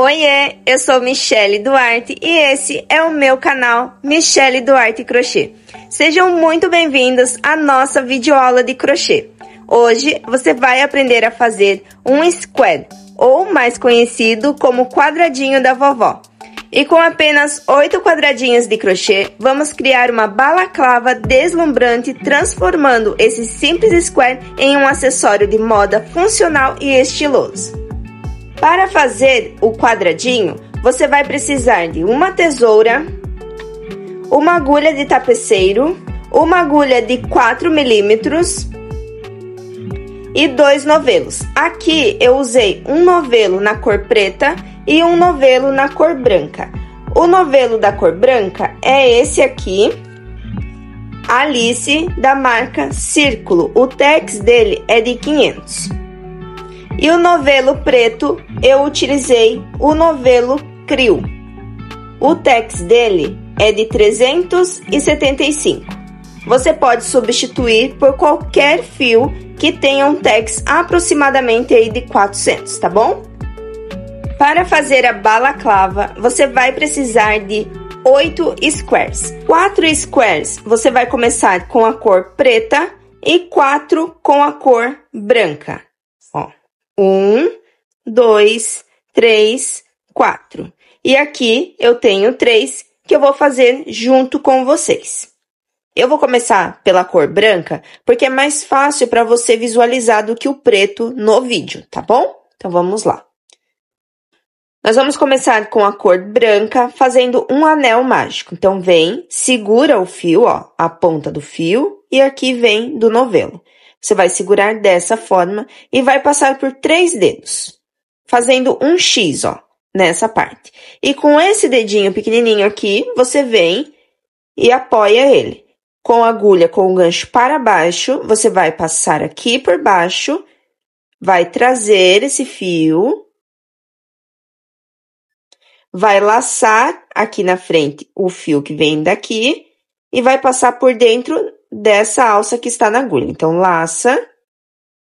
Oiê, eu sou Michele Duarte e esse é o meu canal Michele Duarte Crochê. Sejam muito bem-vindos à nossa videoaula de crochê. Hoje você vai aprender a fazer um square, ou mais conhecido como quadradinho da vovó. E com apenas oito quadradinhos de crochê, vamos criar uma balaclava deslumbrante, transformando esse simples square em um acessório de moda funcional e estiloso. Para fazer o quadradinho, você vai precisar de uma tesoura, uma agulha de tapeceiro, uma agulha de 4 milímetros e dois novelos. Aqui eu usei um novelo na cor preta e um novelo na cor branca. O novelo da cor branca é esse aqui, Alice, da marca Círculo. O tex dele é de 500. E o novelo preto, eu utilizei o novelo Crio. O tex dele é de 375. Você pode substituir por qualquer fio que tenha um tex aproximadamente aí de 400, tá bom? Para fazer a balaclava, você vai precisar de 8 squares. 4 squares você vai começar com a cor preta e 4 com a cor branca. 1, 2, 3, 4. E aqui eu tenho 3 que eu vou fazer junto com vocês. Eu vou começar pela cor branca, porque é mais fácil para você visualizar do que o preto no vídeo, tá bom? Então, vamos lá. Nós vamos começar com a cor branca, fazendo um anel mágico. Então, vem, segura o fio, ó, a ponta do fio, e aqui vem do novelo. Você vai segurar dessa forma e vai passar por três dedos, fazendo um X, ó, nessa parte. E com esse dedinho pequenininho aqui, você vem e apoia ele. Com a agulha com o gancho para baixo, você vai passar aqui por baixo, vai trazer esse fio vai laçar aqui na frente o fio que vem daqui e vai passar por dentro dessa alça que está na agulha. Então, laça,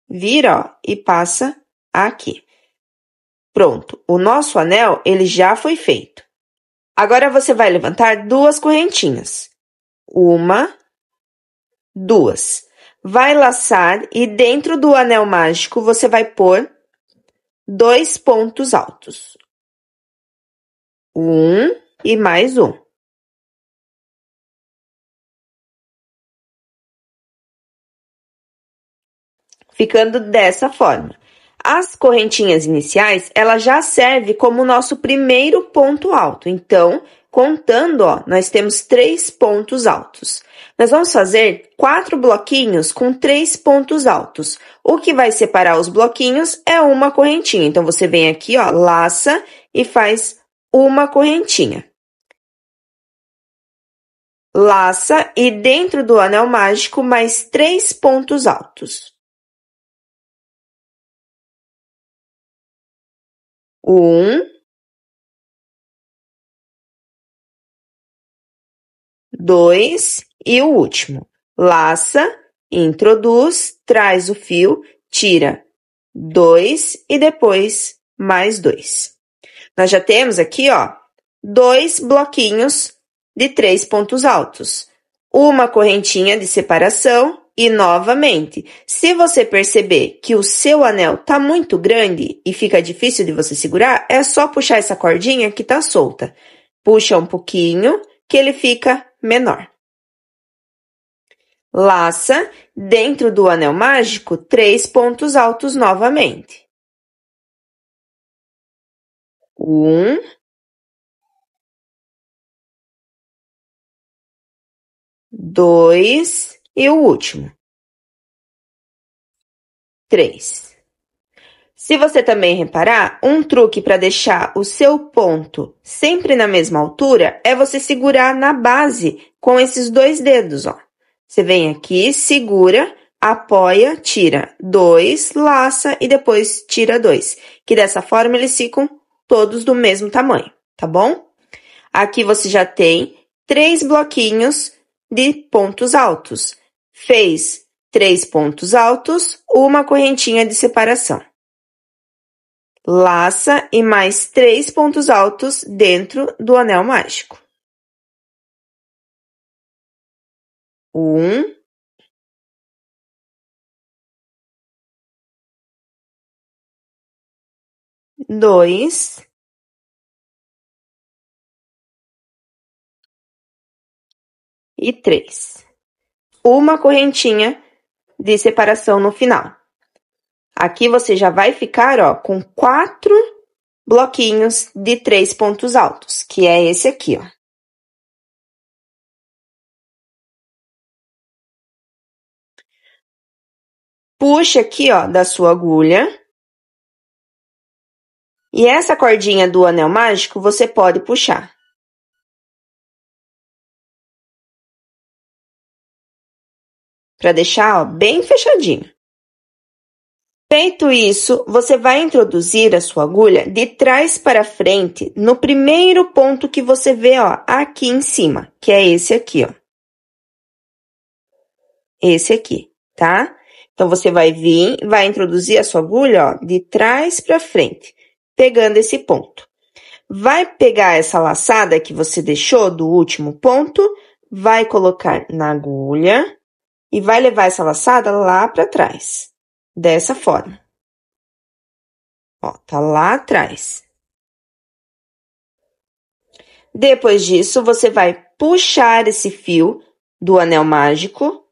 vira, ó, e passa aqui. Pronto, o nosso anel, ele já foi feito. Agora, você vai levantar duas correntinhas. Uma, duas. Vai laçar e dentro do anel mágico, você vai pôr dois pontos altos um e mais um. Ficando dessa forma. As correntinhas iniciais, ela já serve como nosso primeiro ponto alto. Então, contando, ó, nós temos três pontos altos. Nós vamos fazer quatro bloquinhos com três pontos altos. O que vai separar os bloquinhos é uma correntinha. Então, você vem aqui, ó, laça e faz uma correntinha. Laça e dentro do anel mágico mais três pontos altos. Um, dois e o último. Laça, introduz, traz o fio, tira dois e depois mais dois. Nós já temos aqui, ó, dois bloquinhos de três pontos altos, uma correntinha de separação e novamente, se você perceber que o seu anel tá muito grande e fica difícil de você segurar, é só puxar essa cordinha que tá solta. Puxa um pouquinho que ele fica menor. Laça dentro do anel mágico três pontos altos novamente. Um, dois e o último. Três. Se você também reparar, um truque para deixar o seu ponto sempre na mesma altura é você segurar na base com esses dois dedos, ó. Você vem aqui, segura, apoia, tira dois, laça e depois tira dois. Que dessa forma eles ficam todos do mesmo tamanho, tá bom? Aqui você já tem três bloquinhos de pontos altos. Fez três pontos altos, uma correntinha de separação. laça e mais três pontos altos dentro do anel mágico. Um, dois, e três. Uma correntinha de separação no final. Aqui você já vai ficar, ó, com quatro bloquinhos de três pontos altos, que é esse aqui, ó. Puxa aqui, ó, da sua agulha. E essa cordinha do anel mágico você pode puxar. Para deixar, ó, bem fechadinho. Feito isso, você vai introduzir a sua agulha de trás para frente no primeiro ponto que você vê, ó, aqui em cima, que é esse aqui, ó. Esse aqui, tá? Então, você vai vir, vai introduzir a sua agulha, ó, de trás para frente, pegando esse ponto. Vai pegar essa laçada que você deixou do último ponto, vai colocar na agulha e vai levar essa laçada lá para trás dessa forma. Ó, tá lá atrás. Depois disso, você vai puxar esse fio do anel mágico,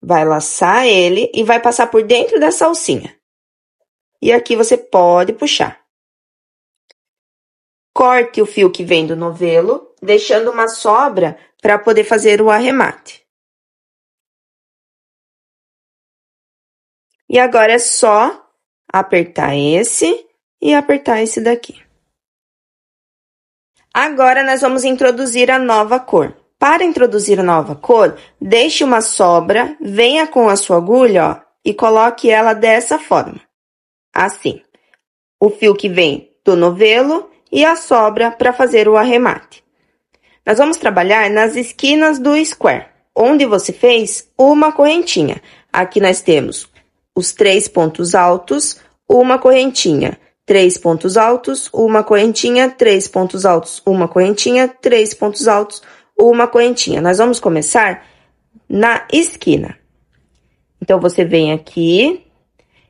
vai laçar ele e vai passar por dentro dessa alcinha. E aqui você pode puxar. Corte o fio que vem do novelo, deixando uma sobra para poder fazer o arremate. E agora é só apertar esse e apertar esse daqui. Agora, nós vamos introduzir a nova cor. Para introduzir a nova cor, deixe uma sobra, venha com a sua agulha, ó, e coloque ela dessa forma. Assim. O fio que vem do novelo e a sobra para fazer o arremate. Nós vamos trabalhar nas esquinas do square, onde você fez uma correntinha. Aqui nós temos os três pontos altos, uma correntinha, três pontos altos, uma correntinha, três pontos altos, uma correntinha, três pontos altos, uma correntinha. Nós vamos começar na esquina. Então, você vem aqui,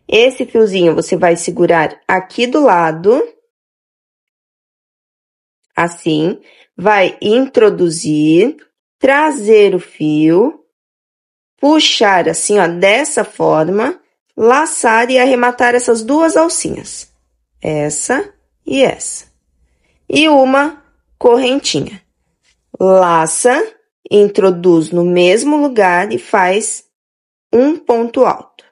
esse fiozinho você vai segurar aqui do lado, assim, vai introduzir, trazer o fio, puxar assim, ó, dessa forma, laçar e arrematar essas duas alcinhas, essa e essa, e uma correntinha. Laça, introduz no mesmo lugar e faz um ponto alto.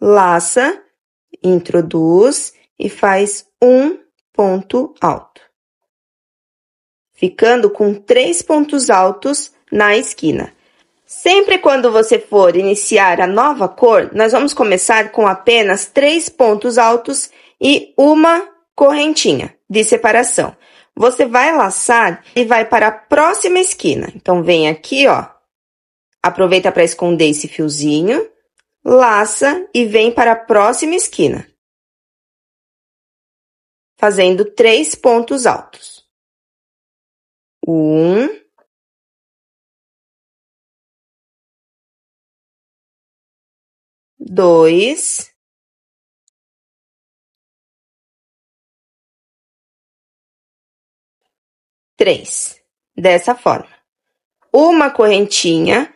Laça, introduz e faz um ponto alto, ficando com três pontos altos na esquina. Sempre quando você for iniciar a nova cor, nós vamos começar com apenas três pontos altos e uma correntinha de separação. Você vai laçar e vai para a próxima esquina. Então, vem aqui, ó. Aproveita para esconder esse fiozinho, laça e vem para a próxima esquina. Fazendo três pontos altos. Um, dois, três. Dessa forma. Uma correntinha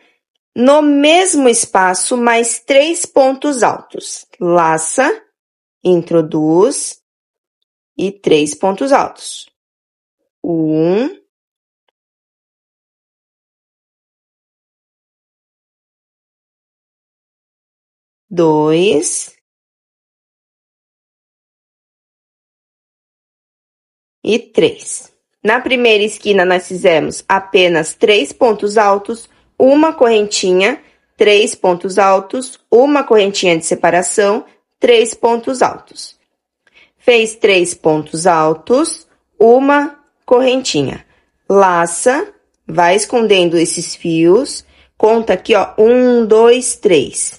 no mesmo espaço, mais três pontos altos. Laça, introduz e três pontos altos. Um, dois e três. Na primeira esquina, nós fizemos apenas três pontos altos, uma correntinha, três pontos altos, uma correntinha de separação, três pontos altos. Fez três pontos altos, uma correntinha. Laça, vai escondendo esses fios, conta aqui, ó, um, dois, três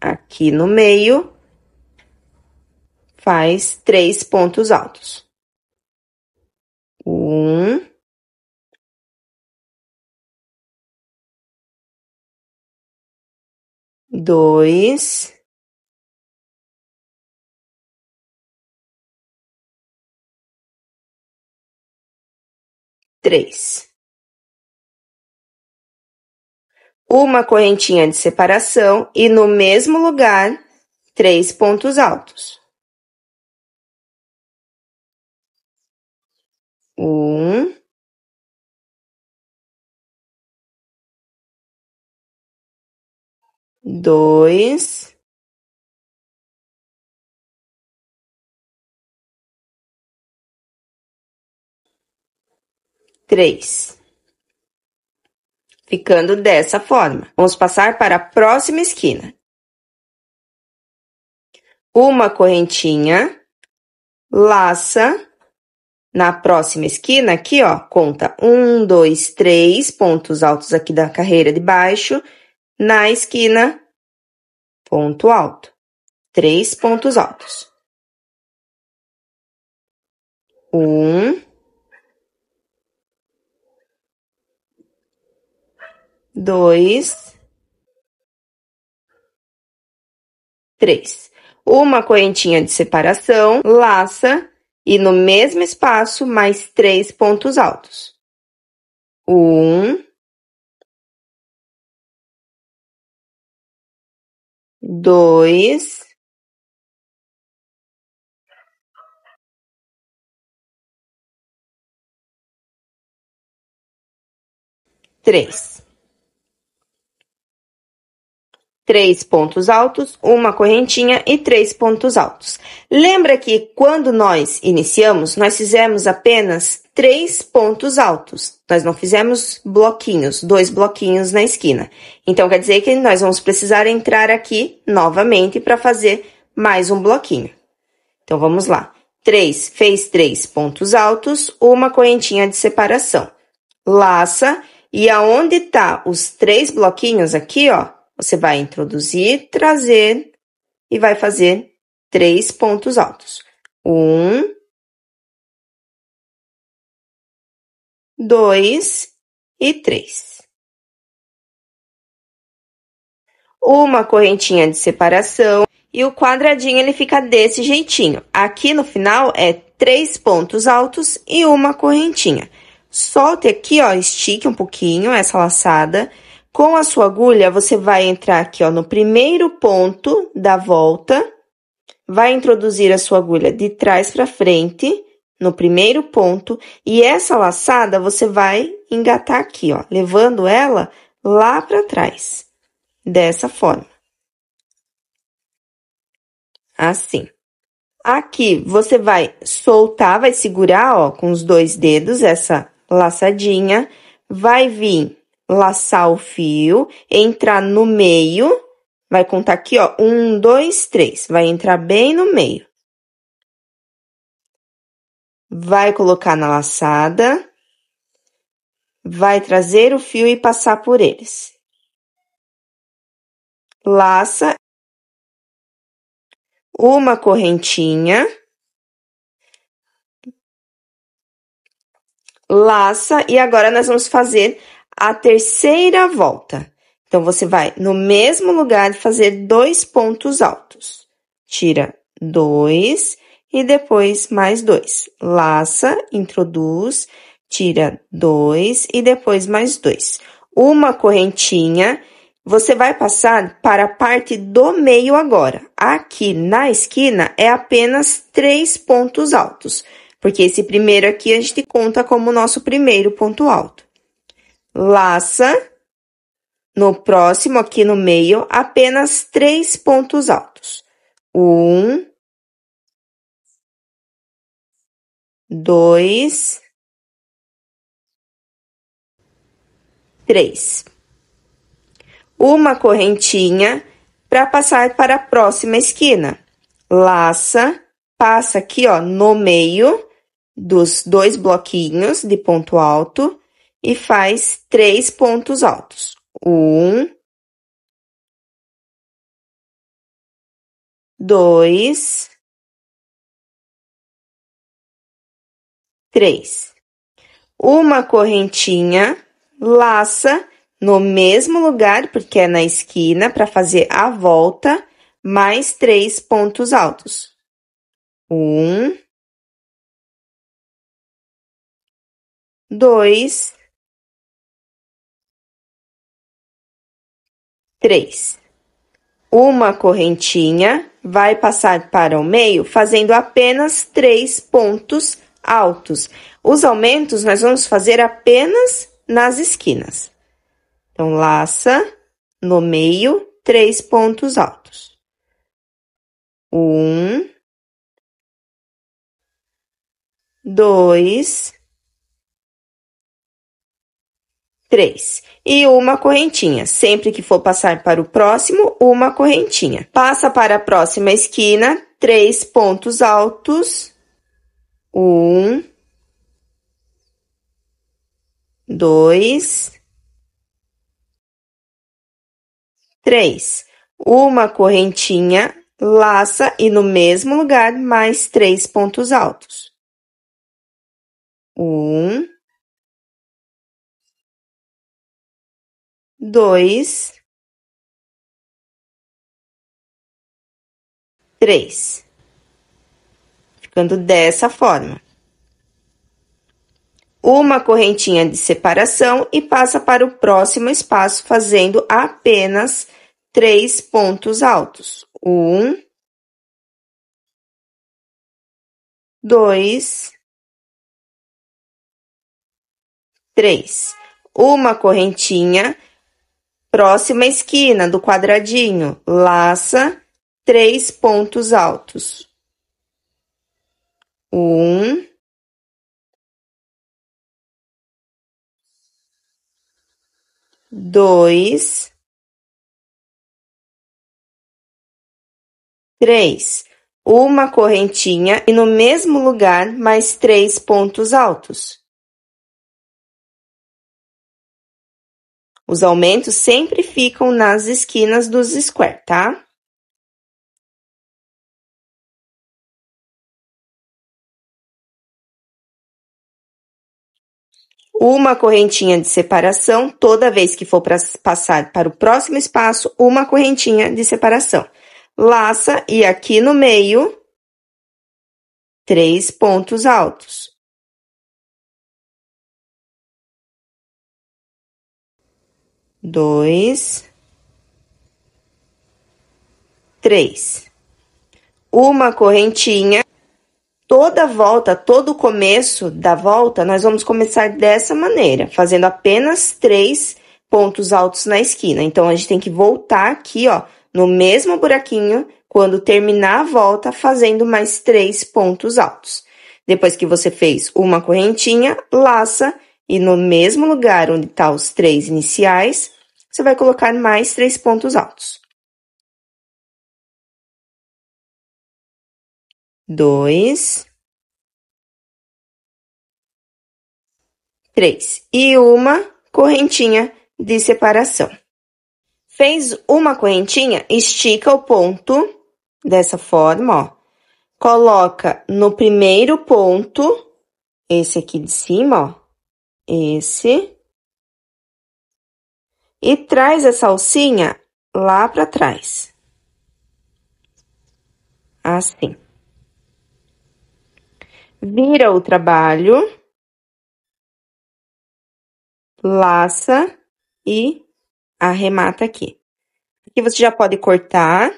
aqui no meio, faz três pontos altos. Um. Dois. Três. Uma correntinha de separação e no mesmo lugar, três pontos altos. Um. Dois. Três. Ficando dessa forma. Vamos passar para a próxima esquina. Uma correntinha, laça na próxima esquina, aqui, ó, conta um, dois, três pontos altos aqui da carreira de baixo. Na esquina, ponto alto. Três pontos altos. Um. Dois. Três. Uma correntinha de separação, laça e no mesmo espaço mais três pontos altos. Um, dois, três. Três pontos altos, uma correntinha e três pontos altos. Lembra que quando nós iniciamos, nós fizemos apenas três pontos altos. Nós não fizemos bloquinhos, dois bloquinhos na esquina. Então, quer dizer que nós vamos precisar entrar aqui novamente para fazer mais um bloquinho. Então, vamos lá. Três, fez três pontos altos, uma correntinha de separação. Laça, e aonde tá os três bloquinhos aqui, ó, você vai introduzir, trazer e vai fazer três pontos altos. Um, dois e três. Uma correntinha de separação e o quadradinho ele fica desse jeitinho. Aqui no final é três pontos altos e uma correntinha. Solte aqui, ó, estique um pouquinho essa laçada com a sua agulha, você vai entrar aqui, ó, no primeiro ponto da volta, vai introduzir a sua agulha de trás para frente, no primeiro ponto, e essa laçada você vai engatar aqui, ó, levando ela lá para trás, dessa forma. Assim. Aqui, você vai soltar, vai segurar, ó, com os dois dedos essa laçadinha, vai vir laçar o fio, entrar no meio, vai contar aqui, ó, um, dois, três, vai entrar bem no meio. Vai colocar na laçada, vai trazer o fio e passar por eles. Laça uma correntinha, laça e agora nós vamos fazer a terceira volta. Então, você vai no mesmo lugar fazer dois pontos altos. Tira dois e depois mais dois. Laça, introduz, tira dois e depois mais dois. Uma correntinha, você vai passar para a parte do meio agora. Aqui na esquina é apenas três pontos altos, porque esse primeiro aqui a gente conta como nosso primeiro ponto alto laça no próximo, aqui no meio, apenas três pontos altos. Um, dois, três. Uma correntinha para passar para a próxima esquina. Laça, passa aqui, ó, no meio dos dois bloquinhos de ponto alto e faz três pontos altos. Um, dois, três. Uma correntinha, laça no mesmo lugar, porque é na esquina, para fazer a volta, mais três pontos altos. Um, dois, três. Uma correntinha vai passar para o meio, fazendo apenas três pontos altos. Os aumentos nós vamos fazer apenas nas esquinas. Então, laça no meio, três pontos altos. Um, dois, três. E uma correntinha. Sempre que for passar para o próximo, uma correntinha. Passa para a próxima esquina, três pontos altos. Um, dois, três. Uma correntinha, laça e no mesmo lugar mais três pontos altos. Um, dois, três. Ficando dessa forma. Uma correntinha de separação e passa para o próximo espaço, fazendo apenas três pontos altos. Um, dois, três. Uma correntinha Próxima esquina do quadradinho, laça três pontos altos. Um, dois, três. Uma correntinha e no mesmo lugar mais três pontos altos. Os aumentos sempre ficam nas esquinas dos square, tá? Uma correntinha de separação, toda vez que for passar para o próximo espaço, uma correntinha de separação. Laça e aqui no meio, três pontos altos. Dois, três. Uma correntinha. Toda volta, todo começo da volta, nós vamos começar dessa maneira, fazendo apenas três pontos altos na esquina. Então, a gente tem que voltar aqui, ó, no mesmo buraquinho, quando terminar a volta, fazendo mais três pontos altos. Depois que você fez uma correntinha, laça e no mesmo lugar onde tá os três iniciais, você vai colocar mais três pontos altos. Dois. Três. E uma correntinha de separação. Fez uma correntinha, estica o ponto dessa forma, ó. Coloca no primeiro ponto, esse aqui de cima, ó. Esse e traz essa alcinha lá para trás. Assim. Vira o trabalho, laça e arremata aqui. Aqui você já pode cortar,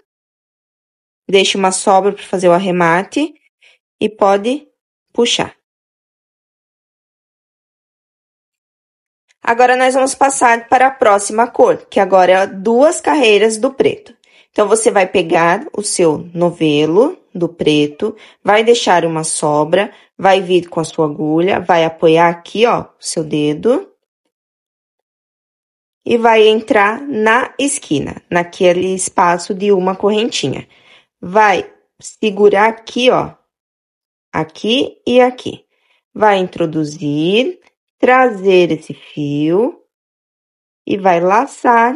deixa uma sobra para fazer o arremate e pode puxar. Agora, nós vamos passar para a próxima cor, que agora é duas carreiras do preto. Então, você vai pegar o seu novelo do preto, vai deixar uma sobra, vai vir com a sua agulha, vai apoiar aqui, ó, o seu dedo. E vai entrar na esquina, naquele espaço de uma correntinha. Vai segurar aqui, ó, aqui e aqui. Vai introduzir trazer esse fio e vai laçar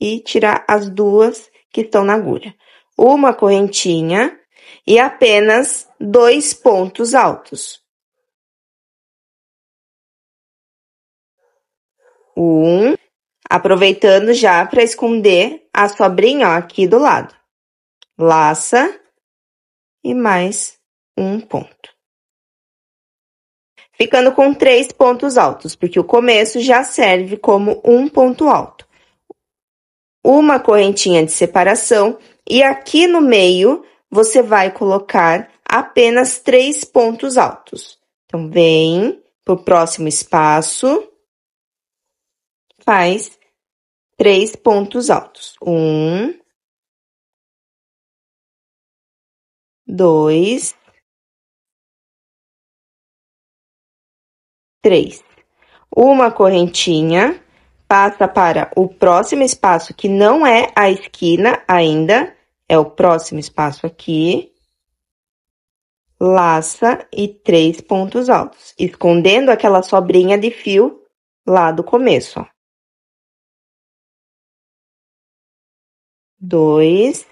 e tirar as duas que estão na agulha. uma correntinha e apenas dois pontos altos. Um, aproveitando já para esconder a sobrinha ó, aqui do lado. Laça e mais um ponto. Ficando com três pontos altos, porque o começo já serve como um ponto alto. Uma correntinha de separação e aqui no meio você vai colocar apenas três pontos altos. Então, vem para o próximo espaço, faz três pontos altos. Um, dois, três. Uma correntinha passa para o próximo espaço, que não é a esquina ainda, é o próximo espaço aqui. Laça e três pontos altos, escondendo aquela sobrinha de fio lá do começo, ó. Dois,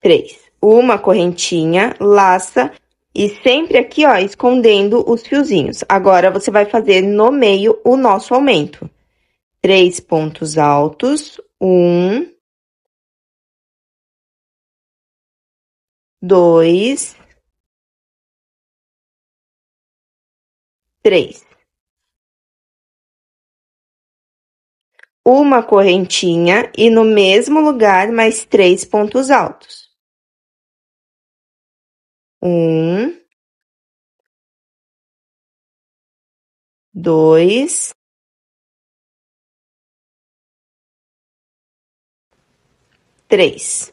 três. Uma correntinha, laça e sempre aqui, ó, escondendo os fiozinhos. Agora, você vai fazer no meio o nosso aumento. Três pontos altos, um, dois, três. Uma correntinha e no mesmo lugar mais três pontos altos um, dois, três.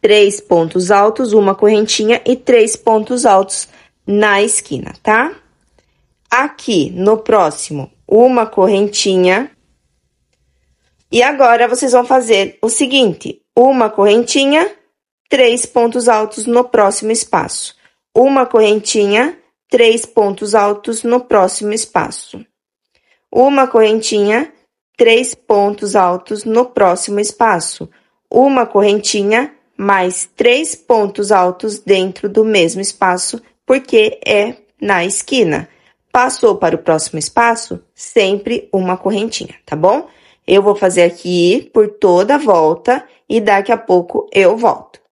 Três pontos altos, uma correntinha e três pontos altos na esquina, tá? Aqui no próximo, uma correntinha. E agora vocês vão fazer o seguinte: uma correntinha três pontos altos no próximo espaço. Uma correntinha, três pontos altos no próximo espaço. Uma correntinha, três pontos altos no próximo espaço. Uma correntinha, mais três pontos altos dentro do mesmo espaço, porque é na esquina. Passou para o próximo espaço, sempre uma correntinha, tá bom? Eu vou fazer aqui por toda a volta e daqui a pouco eu volto.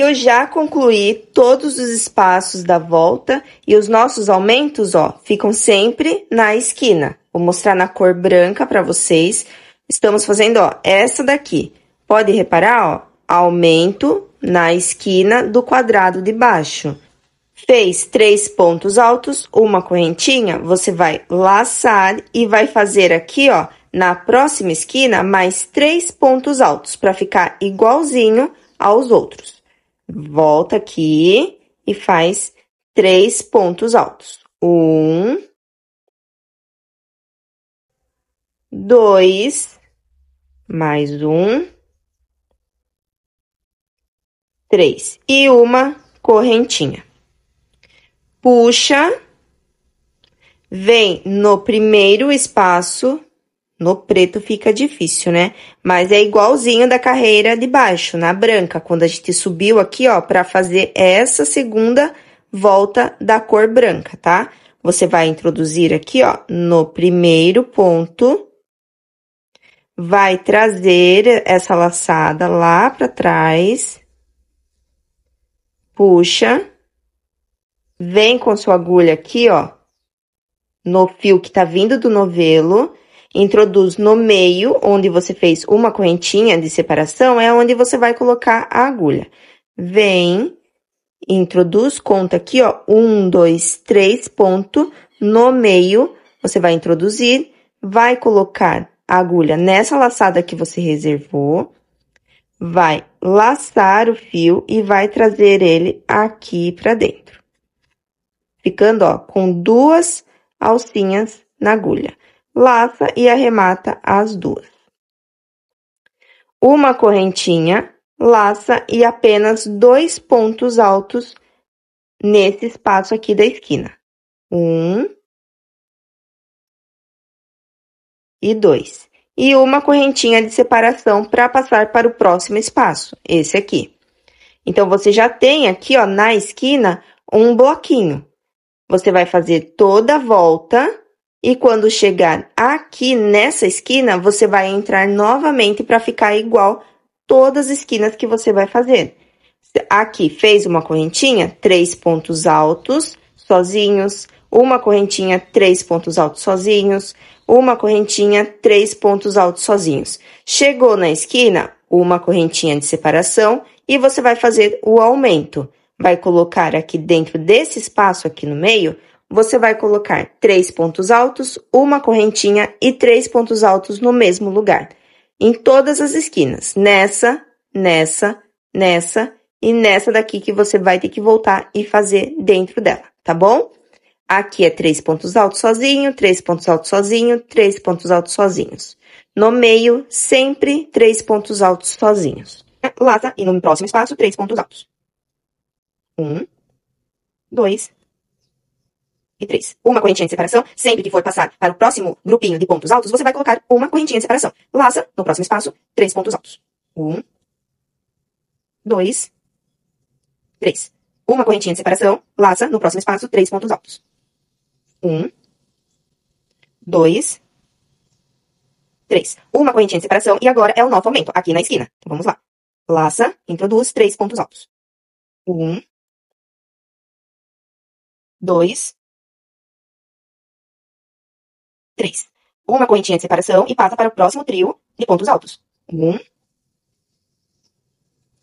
Aqui eu já concluí todos os espaços da volta e os nossos aumentos, ó, ficam sempre na esquina. Vou mostrar na cor branca para vocês. Estamos fazendo, ó, essa daqui. Pode reparar, ó, aumento na esquina do quadrado de baixo. Fez três pontos altos, uma correntinha, você vai laçar e vai fazer aqui, ó, na próxima esquina, mais três pontos altos, para ficar igualzinho aos outros. Volta aqui e faz três pontos altos. Um, dois, mais um, três. E uma correntinha. Puxa, vem no primeiro espaço no preto fica difícil, né? Mas é igualzinho da carreira de baixo, na branca, quando a gente subiu aqui, ó, para fazer essa segunda volta da cor branca, tá? Você vai introduzir aqui, ó, no primeiro ponto, vai trazer essa laçada lá para trás, puxa, vem com sua agulha aqui, ó, no fio que tá vindo do novelo, introduz no meio, onde você fez uma correntinha de separação, é onde você vai colocar a agulha. Vem, introduz, conta aqui, ó, um, dois, três, ponto, no meio, você vai introduzir, vai colocar a agulha nessa laçada que você reservou, vai laçar o fio e vai trazer ele aqui para dentro. Ficando, ó, com duas alcinhas na agulha. Laça e arremata as duas. Uma correntinha, laça e apenas dois pontos altos nesse espaço aqui da esquina. Um e dois. E uma correntinha de separação para passar para o próximo espaço, esse aqui. Então, você já tem aqui, ó, na esquina, um bloquinho. Você vai fazer toda a volta e quando chegar aqui nessa esquina, você vai entrar novamente para ficar igual todas as esquinas que você vai fazer. Aqui fez uma correntinha, três pontos altos sozinhos, uma correntinha, três pontos altos sozinhos, uma correntinha, três pontos altos sozinhos. Chegou na esquina, uma correntinha de separação e você vai fazer o aumento vai colocar aqui dentro desse espaço aqui no meio, você vai colocar três pontos altos, uma correntinha e três pontos altos no mesmo lugar. Em todas as esquinas. Nessa, nessa, nessa e nessa daqui que você vai ter que voltar e fazer dentro dela, tá bom? Aqui é três pontos altos sozinho, três pontos altos sozinho, três pontos altos sozinhos. No meio, sempre três pontos altos sozinhos. Laça e no próximo espaço, três pontos altos. Um, dois e três. Uma correntinha de separação. Sempre que for passar para o próximo grupinho de pontos altos, você vai colocar uma correntinha de separação. Laça, no próximo espaço, três pontos altos. Um, dois, três. Uma correntinha de separação. Laça, no próximo espaço, três pontos altos. Um, dois, três. Uma correntinha de separação e agora é o novo aumento, aqui na esquina. Então, vamos lá. Laça, introduz três pontos altos. Um, dois, três. Uma correntinha de separação e passa para o próximo trio de pontos altos. Um,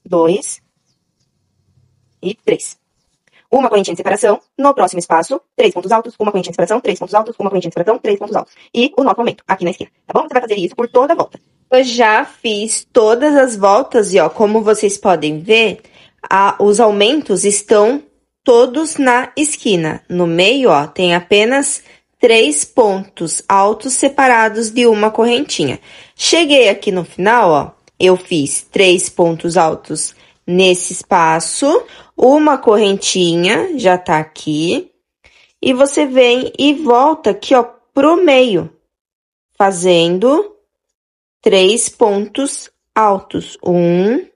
dois e três. Uma correntinha de separação, no próximo espaço, três pontos altos, uma correntinha de separação, três pontos altos, uma correntinha de separação, três pontos altos. E o nosso aumento, aqui na esquina, tá bom? Você vai fazer isso por toda a volta. Eu já fiz todas as voltas e, ó, como vocês podem ver, a, os aumentos estão todos na esquina. No meio, ó, tem apenas três pontos altos separados de uma correntinha. Cheguei aqui no final, ó, eu fiz três pontos altos nesse espaço, uma correntinha já tá aqui, e você vem e volta aqui, ó, pro meio, fazendo três pontos altos. Um,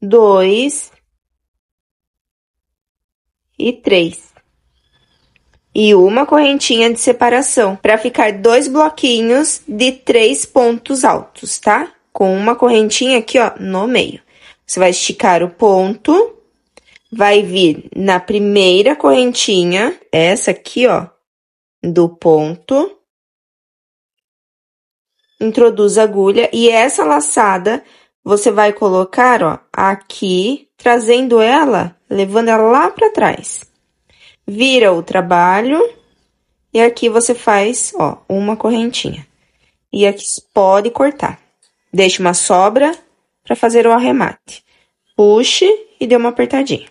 dois e três. E uma correntinha de separação, para ficar dois bloquinhos de três pontos altos, tá? Com uma correntinha aqui, ó, no meio. Você vai esticar o ponto, vai vir na primeira correntinha, essa aqui, ó, do ponto. Introduz a agulha e essa laçada você vai colocar, ó, aqui, trazendo ela, levando ela lá para trás. Vira o trabalho e aqui você faz, ó, uma correntinha. E aqui pode cortar. Deixe uma sobra para fazer o arremate. Puxe e dê uma apertadinha.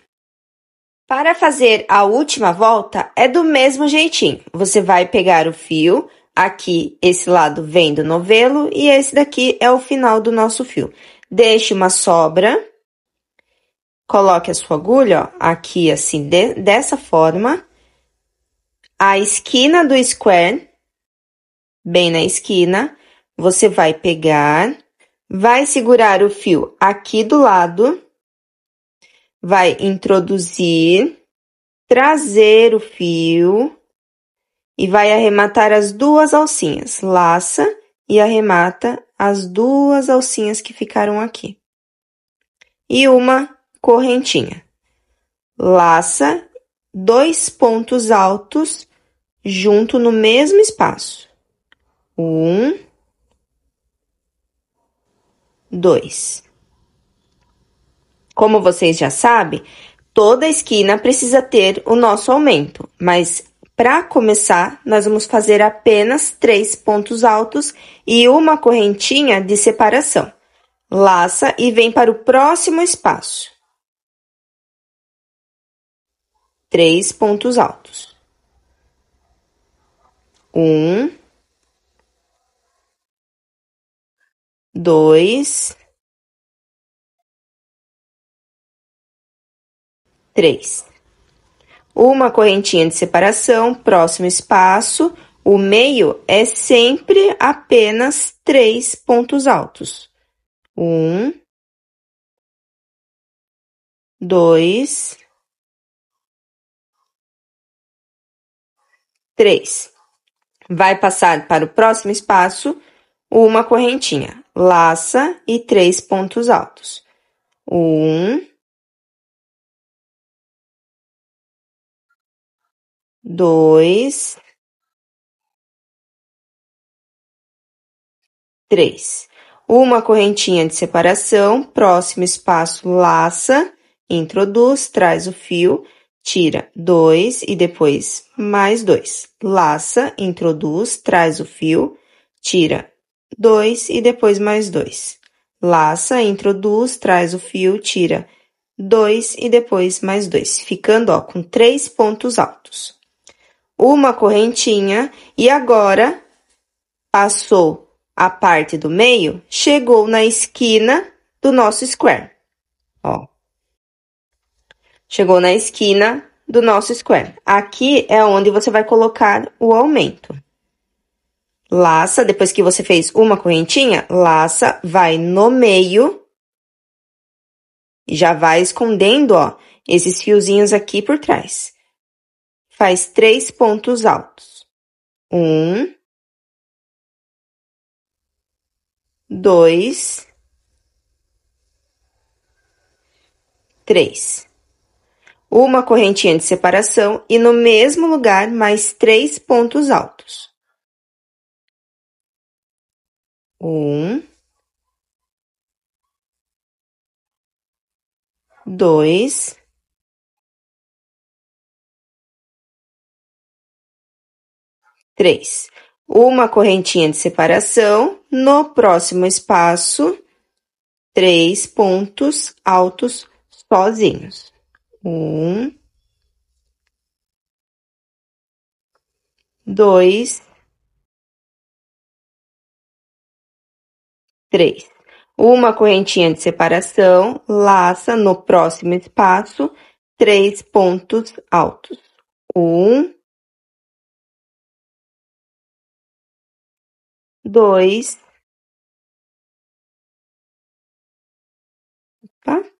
Para fazer a última volta, é do mesmo jeitinho. Você vai pegar o fio, aqui esse lado vem do novelo e esse daqui é o final do nosso fio. Deixe uma sobra. Coloque a sua agulha, ó, aqui assim, de, dessa forma. A esquina do square, bem na esquina, você vai pegar, vai segurar o fio aqui do lado, vai introduzir, trazer o fio e vai arrematar as duas alcinhas. Laça e arremata as duas alcinhas que ficaram aqui. E uma correntinha. Laça dois pontos altos junto no mesmo espaço. Um, dois. Como vocês já sabem, toda esquina precisa ter o nosso aumento, mas para começar, nós vamos fazer apenas três pontos altos e uma correntinha de separação. Laça e vem para o próximo espaço. Três pontos altos. Um, dois, três uma correntinha de separação, próximo espaço, o meio é sempre apenas três pontos altos. Um, dois, três. Vai passar para o próximo espaço uma correntinha, laça e três pontos altos. Um, dois, três. Uma correntinha de separação, próximo espaço, laça, introduz, traz o fio, tira dois e depois mais dois. Laça, introduz, traz o fio, tira dois e depois mais dois. Laça, introduz, traz o fio, tira dois e depois mais dois, ficando ó, com três pontos altos uma correntinha e agora passou a parte do meio, chegou na esquina do nosso square. Ó. Chegou na esquina do nosso square. Aqui é onde você vai colocar o aumento. Laça, depois que você fez uma correntinha, laça, vai no meio e já vai escondendo, ó, esses fiozinhos aqui por trás faz três pontos altos. Um, dois, três. Uma correntinha de separação e no mesmo lugar mais três pontos altos. Um, dois, três. Uma correntinha de separação, no próximo espaço, três pontos altos sozinhos. Um, dois, três. Uma correntinha de separação, laça no próximo espaço, três pontos altos. Um, dois, tá?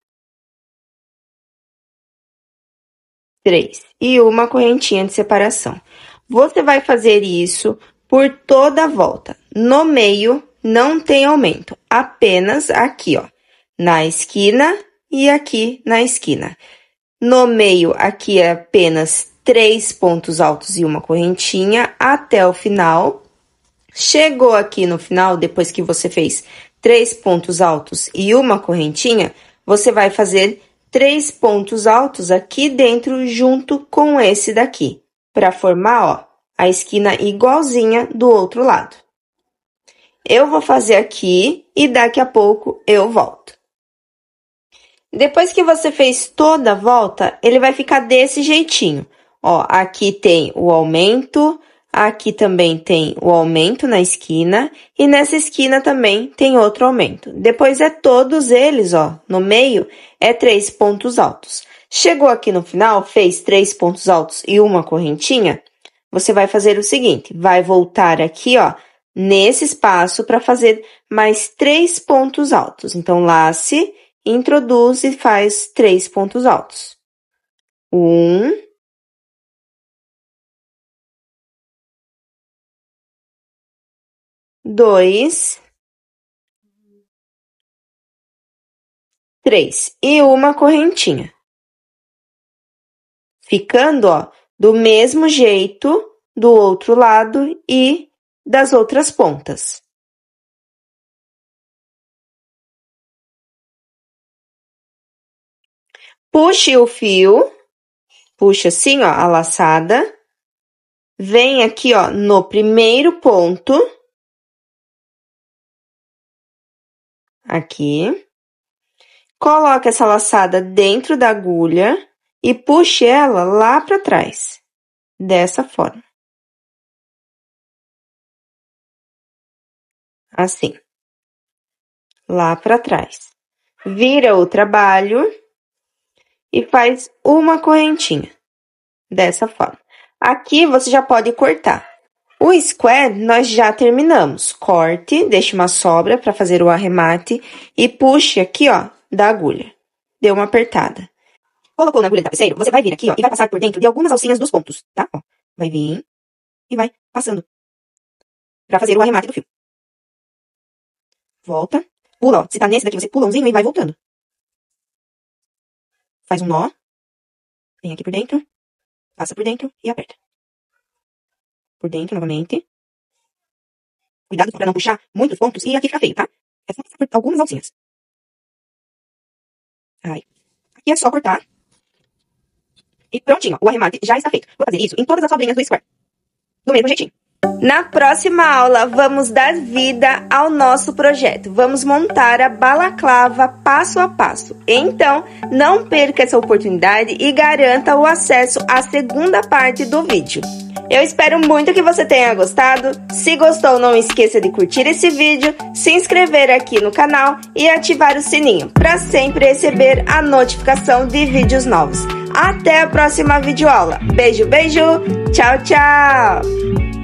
Três. E uma correntinha de separação. Você vai fazer isso por toda a volta. No meio, não tem aumento. Apenas aqui, ó. Na esquina e aqui na esquina. No meio, aqui é apenas três pontos altos e uma correntinha até o final. Chegou aqui no final, depois que você fez três pontos altos e uma correntinha, você vai fazer três pontos altos aqui dentro junto com esse daqui, para formar, ó, a esquina igualzinha do outro lado. Eu vou fazer aqui e daqui a pouco eu volto. Depois que você fez toda a volta, ele vai ficar desse jeitinho. Ó, aqui tem o aumento, Aqui também tem o aumento na esquina e nessa esquina também tem outro aumento. Depois é todos eles, ó, no meio é três pontos altos. Chegou aqui no final, fez três pontos altos e uma correntinha, você vai fazer o seguinte, vai voltar aqui, ó, nesse espaço para fazer mais três pontos altos. Então, lace, introduz e faz três pontos altos. Um, dois, três e uma correntinha. Ficando, ó, do mesmo jeito do outro lado e das outras pontas. Puxe o fio, puxa assim, ó, a laçada. Vem aqui, ó, no primeiro ponto. Aqui. Coloca essa laçada dentro da agulha e puxe ela lá para trás. Dessa forma. Assim. Lá para trás. Vira o trabalho e faz uma correntinha. Dessa forma. Aqui você já pode cortar. O square nós já terminamos. Corte, deixe uma sobra para fazer o arremate e puxe aqui, ó, da agulha. Deu uma apertada. Colocou na agulha do tapeceiro, você vai vir aqui, ó, e vai passar por dentro de algumas alcinhas dos pontos, tá? Ó, vai vir e vai passando para fazer o arremate do fio. Volta, pula, ó. Se tá nesse daqui, você pula umzinho e vai voltando. Faz um nó. Vem aqui por dentro. Passa por dentro e aperta. Por dentro novamente. Cuidado para não puxar muitos pontos e aqui fica feio, tá? É só passar por algumas alcinhas. Aí. Aqui é só cortar. E prontinho, o arremate já está feito. Vou fazer isso em todas as sobrinhas do square. Do mesmo jeitinho. Na próxima aula, vamos dar vida ao nosso projeto. Vamos montar a balaclava passo a passo. Então, não perca essa oportunidade e garanta o acesso à segunda parte do vídeo. Eu espero muito que você tenha gostado. Se gostou, não esqueça de curtir esse vídeo, se inscrever aqui no canal e ativar o sininho para sempre receber a notificação de vídeos novos. Até a próxima videoaula. Beijo, beijo. Tchau, tchau.